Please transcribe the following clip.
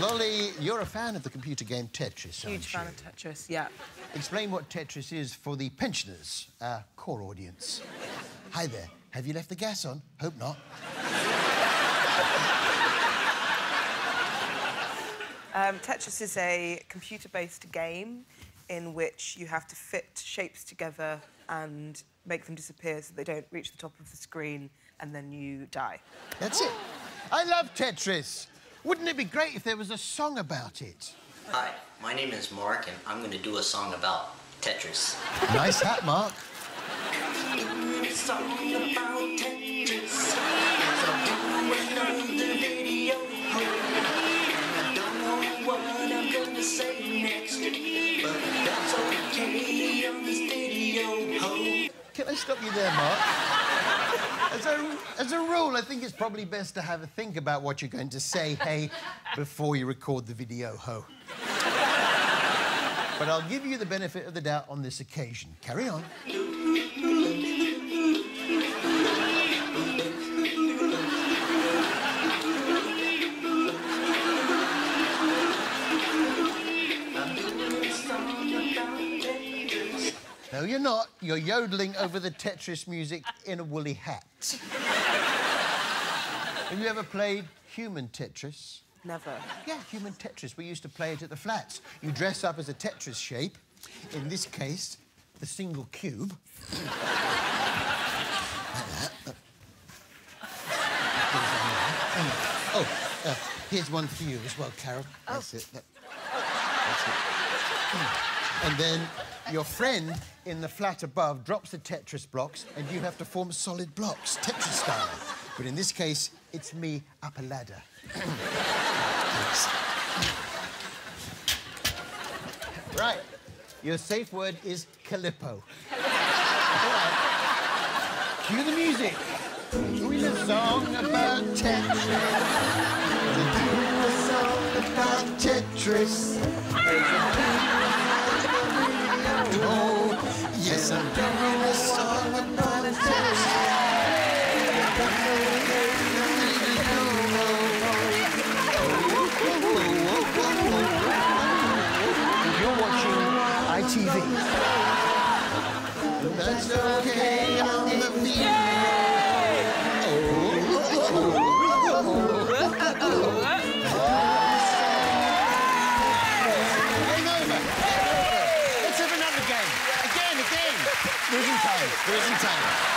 Lolly, you're a fan of the computer game Tetris, Huge fan of Tetris, yeah. Explain what Tetris is for the pensioners, our core audience. Hi there. Have you left the gas on? Hope not. Um, Tetris is a computer-based game in which you have to fit shapes together and make them disappear so they don't reach the top of the screen and then you die. That's it. I love Tetris. Wouldn't it be great if there was a song about it? Hi, my name is Mark, and I'm going to do a song about Tetris. Nice hat, Mark. Can I stop you there, Mark? As a, as a rule, I think it's probably best to have a think about what you're going to say, hey, before you record the video, ho. But I'll give you the benefit of the doubt on this occasion. Carry on. You're not. You're yodeling over the Tetris music in a woolly hat. Have you ever played human Tetris? Never. Yeah, human Tetris. We used to play it at the flats. You dress up as a Tetris shape. In this case, the single cube. oh, uh, here's one for you as well, Carol. That's it. That- that's it. And then your friend in the flat above drops the Tetris blocks and you have to form solid blocks, Tetris style. But in this case, it's me up a ladder. Right. Your safe word is Calippo. Right. Cue the music. Doing a song about Tetris. Doing a song about Tetris know. Yes, I'm doing this song I'm intention. You're watching ITV. That's okay the. There isn't time.